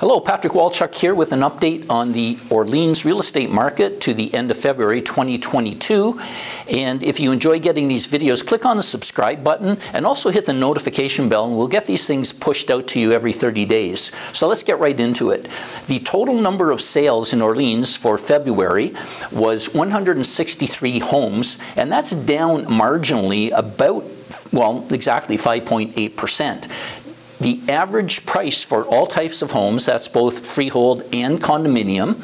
Hello, Patrick Walchuk here with an update on the Orleans real estate market to the end of February 2022. And if you enjoy getting these videos, click on the subscribe button and also hit the notification bell and we'll get these things pushed out to you every 30 days. So let's get right into it. The total number of sales in Orleans for February was 163 homes and that's down marginally about well, exactly 5.8%. The average price for all types of homes, that's both freehold and condominium,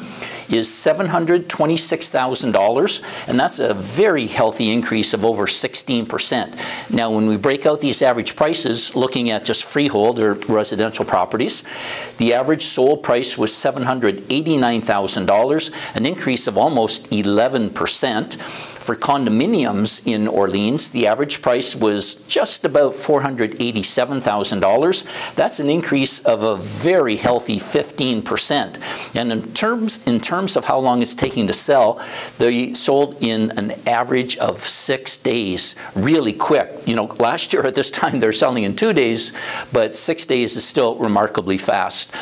is $726,000, and that's a very healthy increase of over 16%. Now, when we break out these average prices, looking at just freehold or residential properties, the average sold price was $789,000, an increase of almost 11%. For condominiums in Orleans, the average price was just about $487,000. That's an increase of a very healthy 15%. And in terms, in terms of how long it's taking to sell, they sold in an average of six days, really quick. You know, last year at this time they're selling in two days, but six days is still remarkably fast.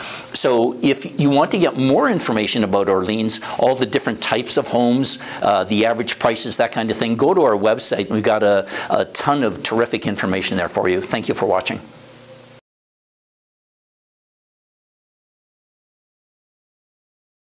So if you want to get more information about Orleans, all the different types of homes, uh, the average prices, that kind of thing, go to our website. We've got a, a ton of terrific information there for you. Thank you for watching.